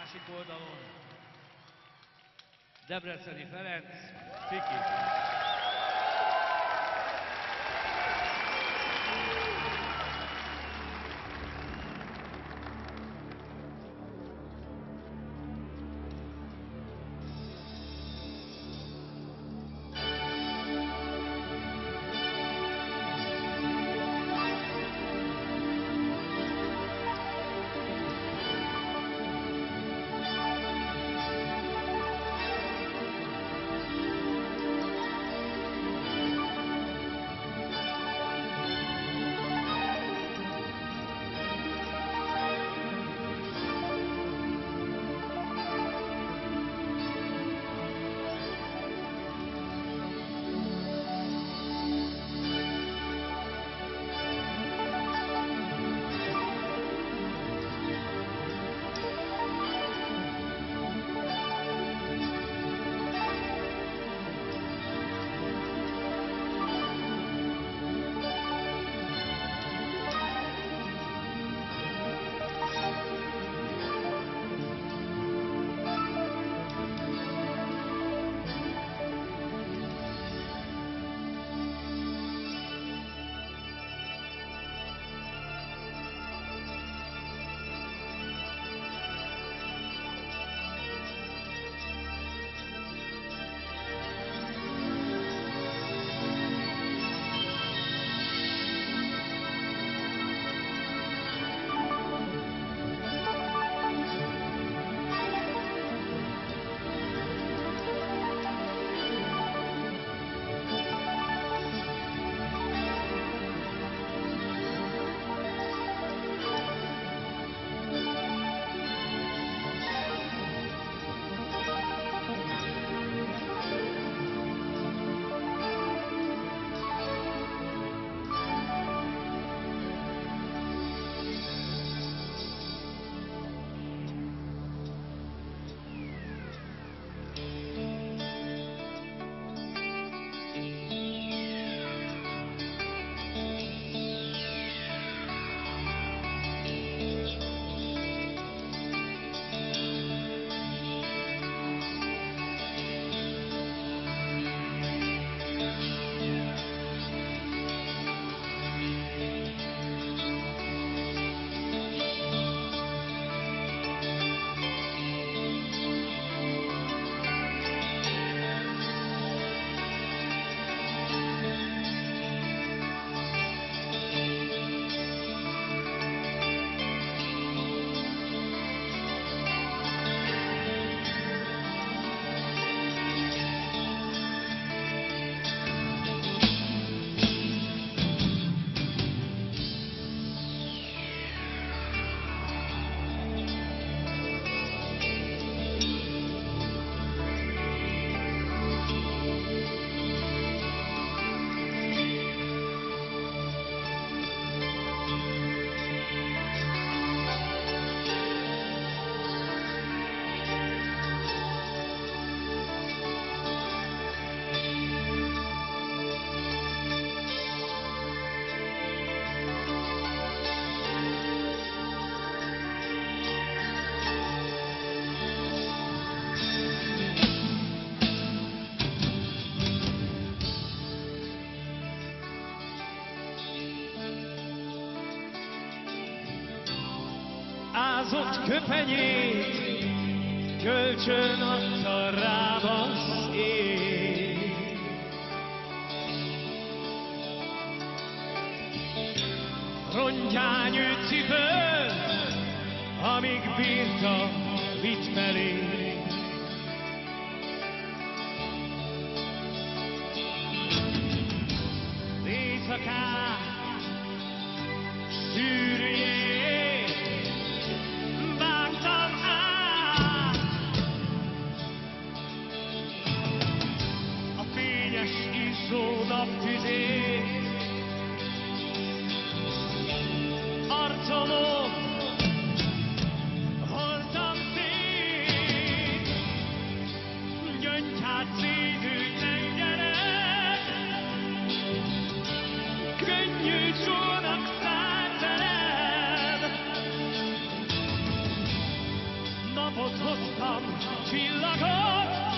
másik oldalon Debreceni Ferenc, Fiki. Ázott köpenyét, kölcsön adta rám az ég. Rongyányű cipőt, amíg bírta, vitt felé. Izzó naptüzét, arcomon hordtam szét, gyöngyhát szívű tengerek, könnyű csónak szállt veled. napot hoztam, csillagot